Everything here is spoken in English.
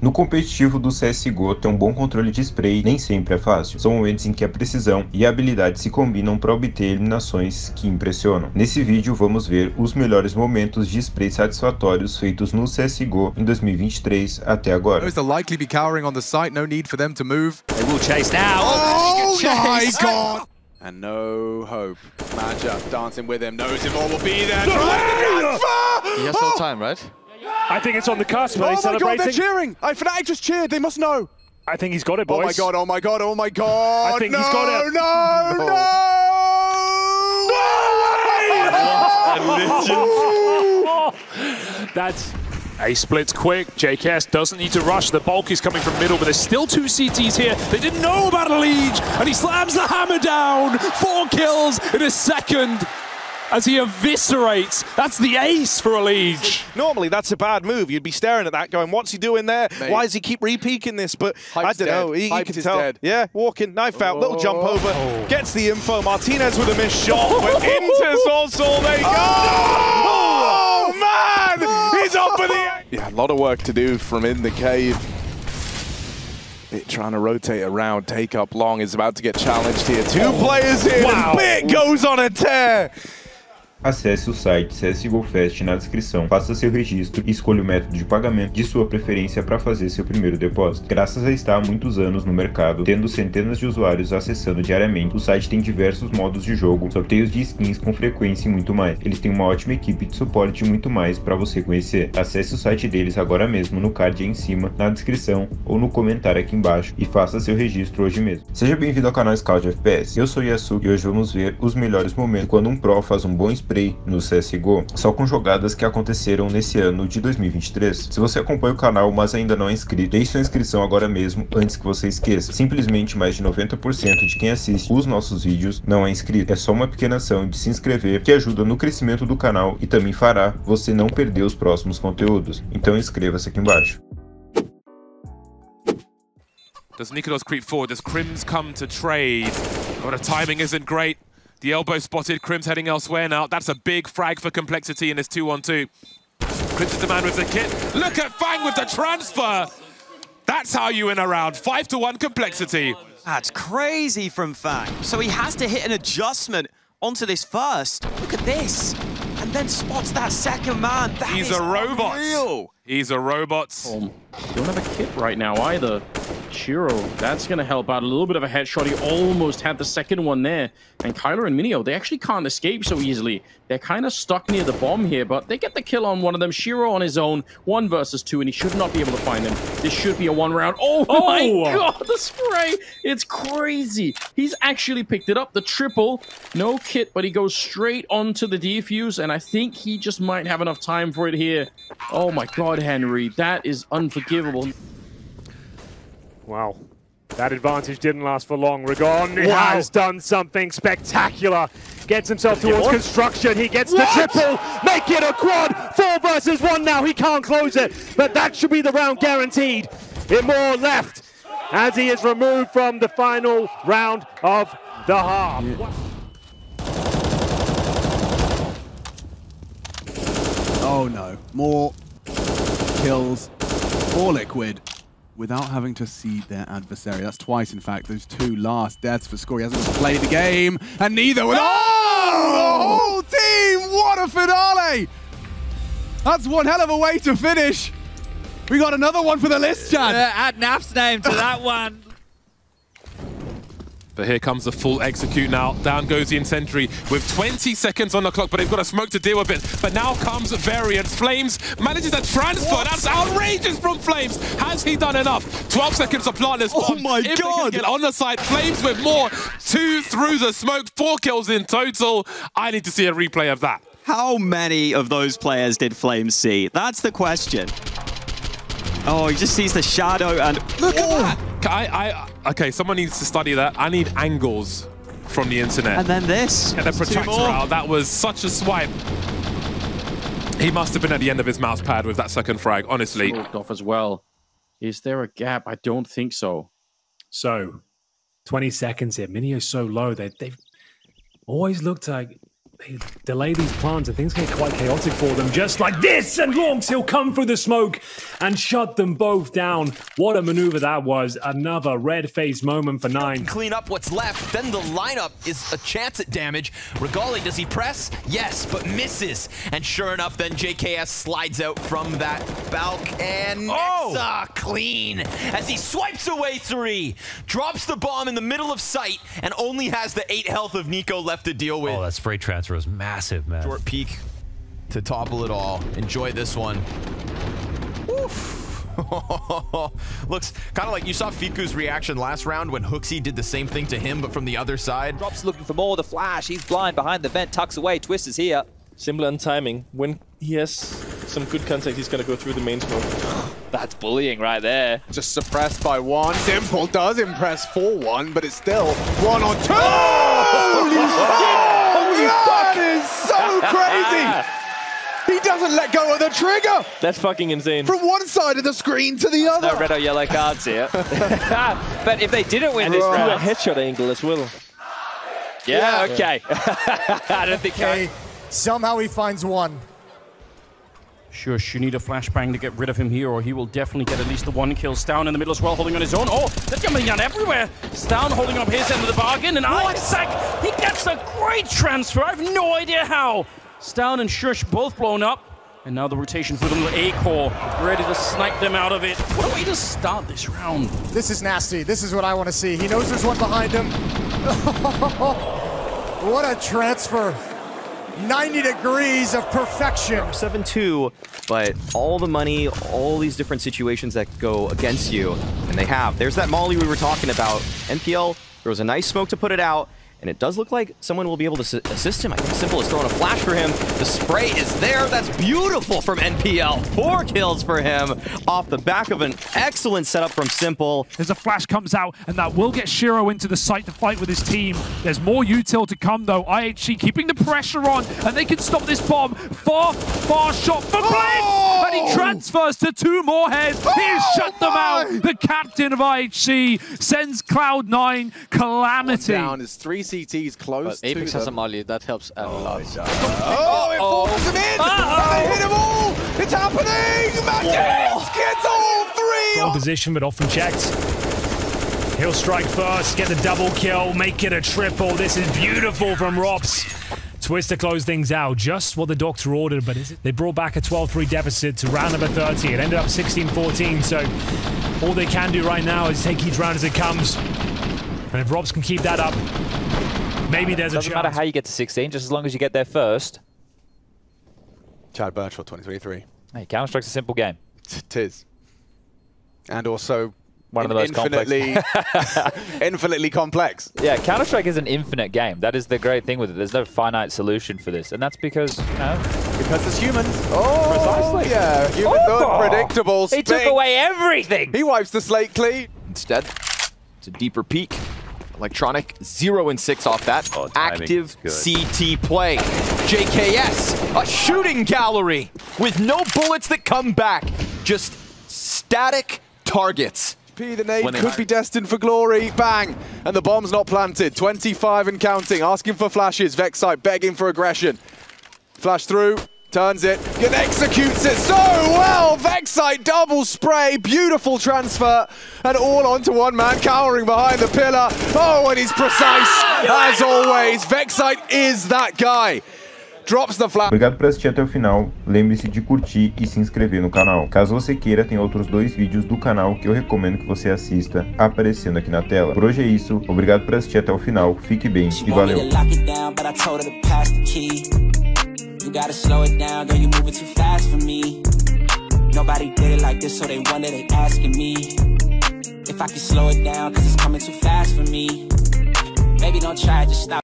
No competitivo do CSGO, ter um bom controle de spray nem sempre é fácil. São momentos em que a precisão e a habilidade se combinam para obter eliminações que impressionam. Nesse vídeo vamos ver os melhores momentos de spray satisfatórios feitos no CSGO em 2023 até agora. Are likely be cowering on the site, no need for them to move. They will chase now. Oh, good my chase. god! And no hope. Maja dancing with him, knows if all will be there. Transfer! He has no time, right? I think it's on the cusp. Are Oh they my god, they're cheering! I Fnatic just cheered, they must know. I think he's got it, boys. Oh my god, oh my god, oh my god! I think no, he's got it. No, no, no! That's a splits quick. JKS doesn't need to rush. The bulk is coming from middle, but there's still two CTs here. They didn't know about a Liege, and he slams the hammer down. Four kills in a second as he eviscerates. That's the ace for a Liege. Normally, that's a bad move. You'd be staring at that, going, "What's he doing there? Mate. Why does he keep repeaking this?" But I don't know. dead. He, can tell. dead. Yeah, walking, knife out, little jump Oh. over, gets the info. Martinez with a missed shot, but into Zorzal they go. Oh, oh man! He's up for the. Yeah, a lot of work to do from in the cave. It trying to rotate around, take up long, is about to get challenged here. Two players in, Wow. and Bit goes on a tear. Acesse o site CSGO Fest na descrição, faça seu registro e escolha o método de pagamento de sua preferência para fazer seu primeiro depósito. Graças a estar há muitos anos no mercado, tendo centenas de usuários acessando diariamente, o site tem diversos modos de jogo, sorteios de skins com frequência e muito mais. Eles têm uma ótima equipe de suporte e muito mais para você conhecer. Acesse o site deles agora mesmo no card aí em cima, na descrição ou no comentário aqui embaixo e faça seu registro hoje mesmo. Seja bem-vindo ao canal Scout FPS. Eu sou Yasuki e hoje vamos ver os melhores momentos quando um pro faz um bom spray no CSGO, só com jogadas que aconteceram nesse ano de 2023. Se você acompanha o canal, mas ainda não é inscrito, deixe sua inscrição agora mesmo antes que você esqueça. Simplesmente mais de 90% de quem assiste os nossos vídeos não é inscrito. É só uma pequena ação de se inscrever que ajuda no crescimento do canal e também fará você não perder os próximos conteúdos. Então inscreva-se aqui embaixo. Does creep forward? Does Crims come to trade? Oh, the timing isn't great. The elbow spotted. Crims heading elsewhere now. That's a big frag for complexity in this 2-1-2. Crims is the man with the kit. Look at Fang with the transfer. That's how you win a round. 5 to 1 complexity. That's crazy from Fang. So he has to hit an adjustment onto this first. Look at this. And then spots that second man. That He's is a robot. unreal. He's a robot. home. Don't have a kit right now either. Shiro, that's going to help out. A little bit of a headshot. He almost had the second one there. And Kyler and Minio, they actually can't escape so easily. They're kind of stuck near the bomb here, but they get the kill on one of them. Shiro on his own, one versus two, and he should not be able to find him. This should be a one round. Oh, Oh! my god, the spray! It's crazy. He's actually picked it up, the triple. No kit, but he goes straight onto the defuse, and I think he just might have enough time for it here. Oh my god, Henry, that is unforgivable. Wow. That advantage didn't last for long. Ragon Wow. has done something spectacular. Gets himself towards construction. He gets What? the triple. Make it a quad. Four versus one now. He can't close it. But that should be the round guaranteed. In more left as he is removed from the final round of the half. Oh no, more kills for Liquid without having to see their adversary. That's twice, in fact, those two last deaths for Score. He hasn't played the game, and neither with. Oh! The whole team! What a finale! That's one hell of a way to finish. We got another one for the list, Chad. Uh, add Naf's name to that one. But here comes the full execute now. Down goes the Incendiary with 20 seconds on the clock, but they've got a smoke to deal with it. But now comes Variance. Flames manages a transfer. That's outrageous from Flames. Has he done enough? 12 seconds to plant this Oh bomb. my if God. get on the side. Flames with more. Two through the smoke. Four kills in total. I need to see a replay of that. How many of those players did Flames see? That's the question. Oh, he just sees the shadow and look at oh! that. I, I, okay, someone needs to study that. I need angles from the internet. And then this. Get the Two protractor more. out. That was such a swipe. He must have been at the end of his mouse pad with that second frag, honestly. Smoked off as well. Is there a gap? I don't think so. So, 20 seconds here. Minio's so low. They, they've always looked like they delay these plans and things get quite chaotic for them, just like this. And Longx, he'll come through the smoke and shut them both down. What a maneuver that was. Another red face moment for Nine. Clean up what's left. Then the lineup is a chance at damage. Regali, does he press? Yes, but misses. And sure enough, then JKS slides out from that balk. And Oh! Nexa clean as he swipes away three. Drops the bomb in the middle of sight and only has the eight health of Nico left to deal with. Oh, that spray transfer was massive, man. Short peak to topple it all. Enjoy this one. Oof. Looks kind of like you saw Fiku's reaction last round when Hooksy did the same thing to him, but from the other side. Drops looking for more. The flash. He's blind behind the vent. Tucks away. Twist is here. Similar in timing. When he has some good contact, he's going to go through the main smoke. That's bullying right there. Just suppressed by one. Simple does impress 4-1, but it's still one on two. that doesn't let go of the trigger. That's fucking insane. From one side of the screen to the other. No red or yellow cards here. but if they didn't win And this it's through a round, headshot angle as well. yeah, Yeah. okay. I don't think. Okay, somehow he finds one. Shush, you need a flashbang to get rid of him here, or he will definitely get at least the one kill. Stown in the middle as well, holding on his own. Oh, they're coming down everywhere. Stown holding up his end of the bargain, and Isaac, he gets a great transfer. I have no idea how. Stown and Shush both blown up. And now the rotation for them, the A-core, ready to snipe them out of it. What a way to start this round. This is nasty. This is what I want to see. He knows there's one behind him. what a transfer. 90 degrees of perfection. 7-2, but all the money, all these different situations that go against you, and they have. There's that molly we were talking about. NPL, there was a nice smoke to put it out, and it does look like someone will be able to assist him. I think Simple is throwing a flash for him. The spray is there. That's beautiful from NPL. Four kills for him off the back of an excellent setup from Simple. There's a flash comes out, and that will get Shiro into the site to fight with his team. There's more util to come, though. IHC keeping the pressure on, and they can stop this bomb. Far, far shot for Blitz! Oh! And he transfers to two more heads. Oh he has shut them out. The captain of IHC sends Cloud9 calamity. Down is three CTs close But Apex to has a molly. That helps a oh, lot. Oh, it forces him in! And they hit them all! It's happening! Magic gets all three! Strong position, but often checked. He'll strike first, get the double kill, make it a triple. This is beautiful from ropz. Twist to close things out. Just what the doctor ordered, but? They brought back a 12-3 deficit to round number 30. It ended up 16-14, so all they can do right now is take each round as it comes. And if ropz can keep that up, maybe there's a Doesn't chance. matter how you get to 16, just as long as you get there first. Chad Burchill, 23-3. Hey, Counter-Strike's a simple game. It is. And also One of the most complex. infinitely, infinitely complex. Yeah, Counter Strike is an infinite game. That is the great thing with it. There's no finite solution for this, and that's because you know because it's humans. Oh, precisely. Yeah, humans Oh! are unpredictable. He took away everything. He wipes the slate clean. Instead, it's a deeper peek. Electronic, 0 and 6 off that. Active CT play. JKS, a shooting gallery with no bullets that come back. Just static targets. P, the nade When could be destined for glory. Bang! And the bomb's not planted. 25 and counting. Asking for flashes. Vexite begging for aggression. Flash through. Turns it. And executes it so well. Vexite double spray. Beautiful transfer. And all onto one man cowering behind the pillar. Oh, and he's precise. As always. Vexite is that guy. Drops the flash. Obrigado por assistir até o final, lembre-se de curtir e se inscrever no canal. Caso você queira, tem outros dois vídeos do canal que eu recomendo que você assista, aparecendo aqui na tela. Por hoje é isso, obrigado por assistir até o final, fique bem e valeu! You gotta slow it down, girl, you moving too fast for me. Nobody did it like this, so they wonder, they asking me. If I can slow it down, cause it's coming too fast for me. Baby, don't try, just stop.